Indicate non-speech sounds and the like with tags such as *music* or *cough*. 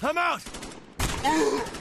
I'm out! *laughs*